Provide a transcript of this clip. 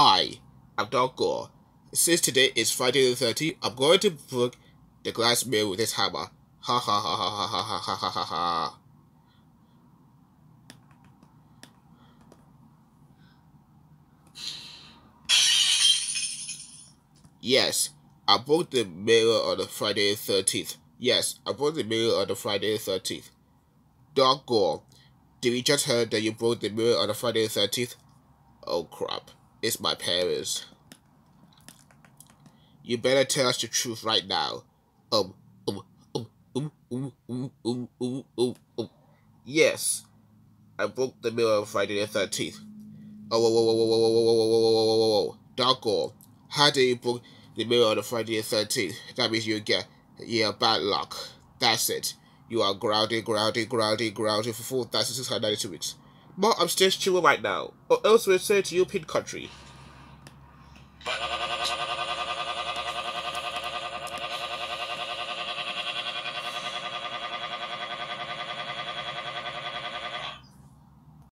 Hi, Dark Goro. Since today is Friday the 30th, I'm going to break the glass mirror with this hammer. Ha ha ha ha ha ha ha ha ha ha. Yes, I broke the mirror on the Friday the 13th. Yes, I broke the mirror on the Friday the 13th. Dark Goro, did we just heard that you broke the mirror on the Friday the 13th? Oh crap, it's my parents. You better tell us the truth right now. Um, um, um, um, um, um, um, um, um, um. Yes, I broke the mirror on Friday the 13th. Oh, whoa, whoa, whoa, whoa, whoa, whoa, whoa, whoa, whoa, whoa, whoa, whoa. Dark Goro, how did you break the mirror on the Friday the 13th? That means you get, yeah, bad luck. That's it. You are grounded, grounded, grounded, grounded for 4,692 weeks more upstairs chilling right now, or else we'll send you to your pin country.